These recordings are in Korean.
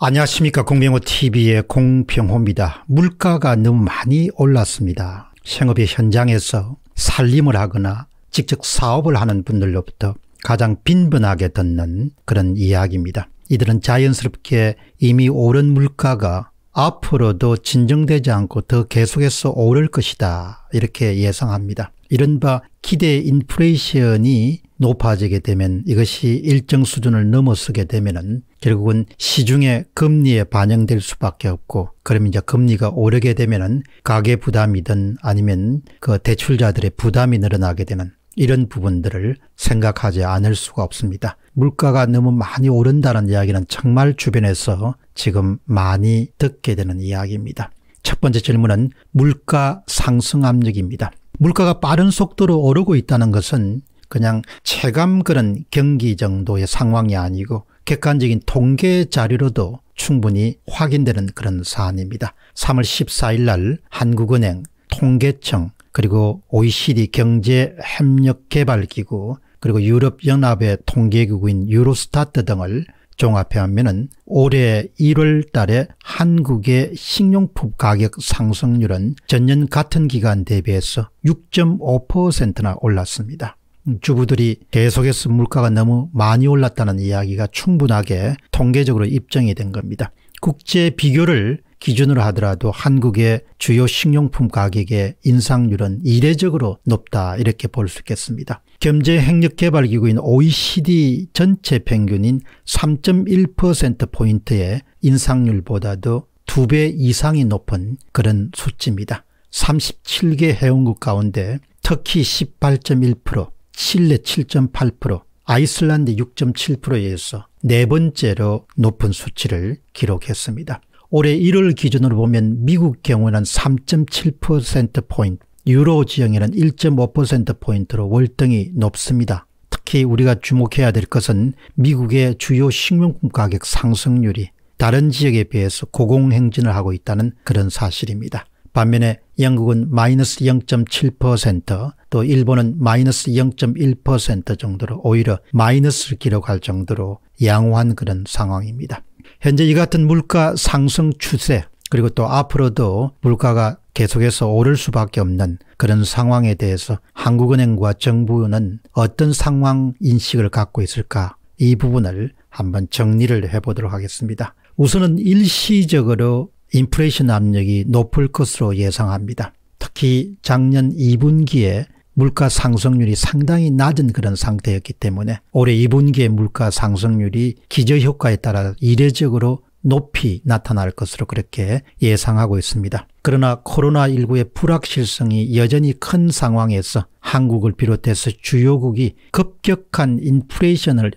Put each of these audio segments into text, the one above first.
안녕하십니까 공병호TV의 공병호입니다. 물가가 너무 많이 올랐습니다. 생업의 현장에서 살림을 하거나 직접 사업을 하는 분들로부터 가장 빈번하게 듣는 그런 이야기입니다. 이들은 자연스럽게 이미 오른 물가가 앞으로도 진정되지 않고 더 계속해서 오를 것이다 이렇게 예상합니다. 이른바 기대 인플레이션이 높아지게 되면 이것이 일정 수준을 넘어서게 되면 결국은 시중의 금리에 반영될 수밖에 없고 그러면 이제 금리가 오르게 되면 가계 부담이든 아니면 그 대출자들의 부담이 늘어나게 되는 이런 부분들을 생각하지 않을 수가 없습니다. 물가가 너무 많이 오른다는 이야기는 정말 주변에서 지금 많이 듣게 되는 이야기입니다. 첫 번째 질문은 물가 상승 압력입니다. 물가가 빠른 속도로 오르고 있다는 것은 그냥 체감 그런 경기 정도의 상황이 아니고 객관적인 통계 자료로도 충분히 확인되는 그런 사안입니다. 3월 14일 날 한국은행, 통계청, 그리고 OECD 경제협력개발기구, 그리고 유럽연합의 통계기구인 유로스타트 등을 종합해 하면 올해 1월 달에 한국의 식료품 가격 상승률은 전년 같은 기간 대비해서 6.5%나 올랐습니다. 주부들이 계속해서 물가가 너무 많이 올랐다는 이야기가 충분하게 통계적으로 입증이 된 겁니다. 국제 비교를 기준으로 하더라도 한국의 주요 식료품 가격의 인상률은 이례적으로 높다 이렇게 볼 수 있겠습니다. 경제 행력 개발 기구인 OECD 전체 평균인 3.1%포인트의 인상률보다도 2배 이상이 높은 그런 수치입니다. 37개 회원국 가운데 터키 18.1%, 칠레 7.8%, 아이슬란드 6.7%에서 네 번째로 높은 수치를 기록했습니다. 올해 1월 기준으로 보면 미국 경우는 3.7%포인트, 유로 지역에는 1.5%포인트로 월등히 높습니다. 특히 우리가 주목해야 될 것은 미국의 주요 식료품 가격 상승률이 다른 지역에 비해서 고공행진을 하고 있다는 그런 사실입니다. 반면에 영국은 마이너스 0.7%, 또 일본은 마이너스 0.1% 정도로 오히려 마이너스를 기록할 정도로 양호한 그런 상황입니다. 현재 이 같은 물가 상승 추세 그리고 또 앞으로도 물가가 계속해서 오를 수밖에 없는 그런 상황에 대해서 한국은행과 정부는 어떤 상황 인식을 갖고 있을까 이 부분을 한번 정리를 해보도록 하겠습니다. 우선은 일시적으로 인플레이션 압력이 높을 것으로 예상합니다. 특히 작년 2분기에 물가 상승률이 상당히 낮은 그런 상태였기 때문에 올해 2분기의 물가 상승률이 기저효과에 따라 이례적으로 높이 나타날 것으로 그렇게 예상하고 있습니다. 그러나 코로나19의 불확실성이 여전히 큰 상황에서 한국을 비롯해서 주요국이 급격한 인플레이션을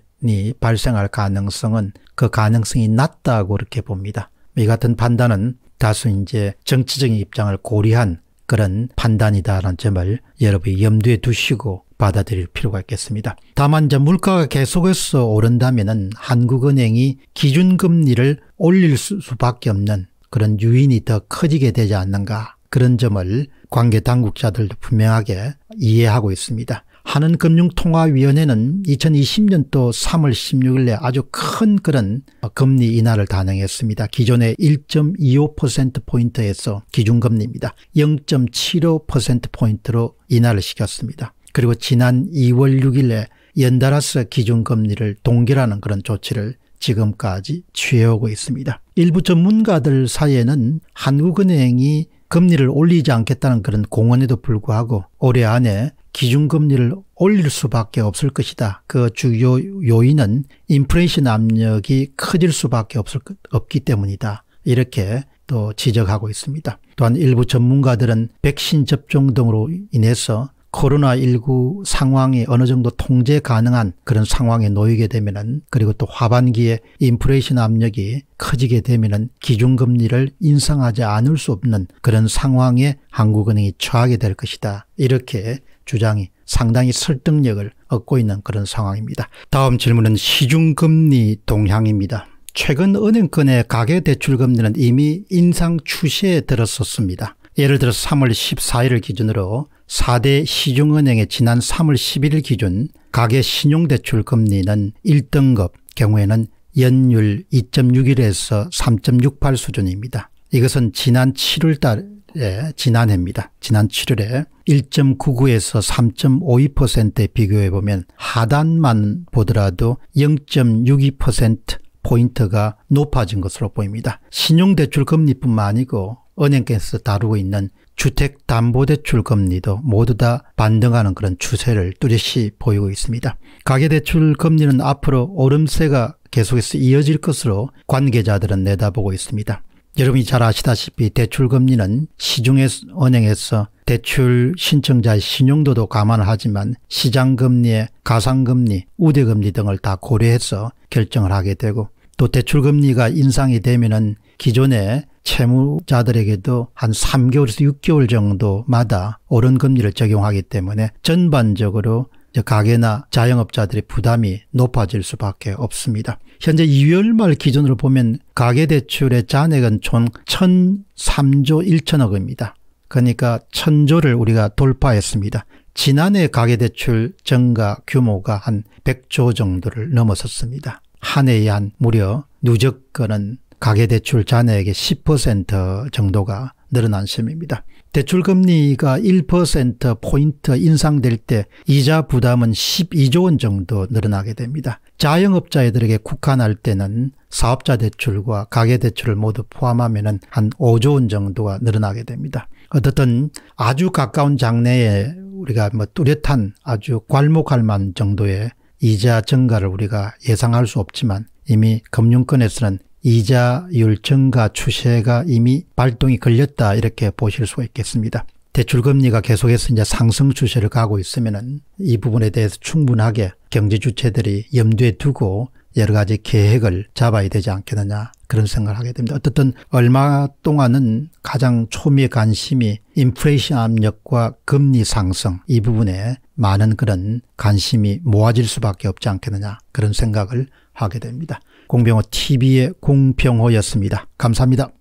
발생할 가능성은 그 가능성이 낮다고 그렇게 봅니다. 이 같은 판단은 다수 이제 정치적인 입장을 고려한 그런 판단이다라는 점을 여러분이 염두에 두시고 받아들일 필요가 있겠습니다. 다만 이제 물가가 계속해서 오른다면 한국은행이 기준금리를 올릴 수밖에 없는 그런 요인이 더 커지게 되지 않는가 그런 점을 관계 당국자들도 분명하게 이해하고 있습니다. 한은금융통화위원회는 2020년도 3월 16일에 아주 큰 그런 금리 인하를 단행했습니다. 기존의 1.25%포인트에서 기준금리입니다. 0.75%포인트로 인하를 시켰습니다. 그리고 지난 2월 6일에 연달아서 기준금리를 동결하는 그런 조치를 지금까지 취해오고 있습니다. 일부 전문가들 사이에는 한국은행이 금리를 올리지 않겠다는 그런 공언에도 불구하고 올해 안에 기준금리를 올릴 수밖에 없을 것이다. 그 주요 요인은 인플레이션 압력이 커질 수밖에 없을, 없기 때문이다. 이렇게 또 지적하고 있습니다. 또한 일부 전문가들은 백신 접종 등으로 인해서 코로나19 상황이 어느 정도 통제 가능한 그런 상황에 놓이게 되면은 그리고 또 하반기에 인플레이션 압력이 커지게 되면은 기준금리를 인상하지 않을 수 없는 그런 상황에 한국은행이 처하게 될 것이다. 이렇게 주장이 상당히 설득력을 얻고 있는 그런 상황입니다. 다음 질문은 시중금리 동향입니다. 최근 은행권의 가계대출금리는 이미 인상 추세에 들었었습니다. 예를 들어 3월 14일을 기준으로 4대 시중은행의 지난 3월 11일 기준 가계 신용대출 금리는 1등급 경우에는 연율 2.61에서 3.68 수준입니다. 이것은 지난 7월 달에 지난해입니다. 지난 7월에 1.99에서 3.52%에 비교해 보면 하단만 보더라도 0.62% 포인트가 높아진 것으로 보입니다. 신용대출 금리뿐만 아니고 은행께서 다루고 있는 주택담보대출 금리도 모두 다 반등하는 그런 추세를 뚜렷이 보이고 있습니다. 가계대출 금리는 앞으로 오름세가 계속해서 이어질 것으로 관계자들은 내다보고 있습니다. 여러분이 잘 아시다시피 대출금리는 시중의 은행에서 대출 신청자의 신용도도 감안을 하지만 시장금리의 가상금리, 우대금리 등을 다 고려해서 결정을 하게 되고 또 대출금리가 인상이 되면 은 기존의 채무자들에게도 한 3개월에서 6개월 정도마다 오른 금리를 적용하기 때문에 전반적으로 가게나 자영업자들의 부담이 높아질 수밖에 없습니다. 현재 2월 말 기준으로 보면 가계대출의 잔액은 총 1,003조 1천억입니다. 그러니까 1,000조를 우리가 돌파했습니다. 지난해 가계대출 증가 규모가 한 100조 정도를 넘어섰습니다. 한 해에 한 무려 누적건은 가계대출 잔액의 10% 정도가 늘어난 셈입니다. 대출금리가 1%포인트 인상될 때 이자 부담은 12조 원 정도 늘어나게 됩니다. 자영업자들에게 국한할 때는 사업자 대출과 가계대출을 모두 포함하면 한 5조 원 정도가 늘어나게 됩니다. 어떻든 아주 가까운 장래에 우리가 뭐 뚜렷한 아주 괄목할 만 정도의 이자 증가를 우리가 예상할 수 없지만 이미 금융권에서는 이자율 증가 추세가 이미 발동이 걸렸다 이렇게 보실 수가 있겠습니다. 대출금리가 계속해서 이제 상승 추세를 가고 있으면은 이 부분에 대해서 충분하게 경제 주체들이 염두에 두고 여러 가지 계획을 잡아야 되지 않겠느냐 그런 생각을 하게 됩니다. 어떻든 얼마 동안은 가장 초미의 관심이 인플레이션 압력과 금리 상승 이 부분에 많은 그런 관심이 모아질 수밖에 없지 않겠느냐 그런 생각을 하게 됩니다. 공병호 TV의 공병호였습니다. 감사합니다.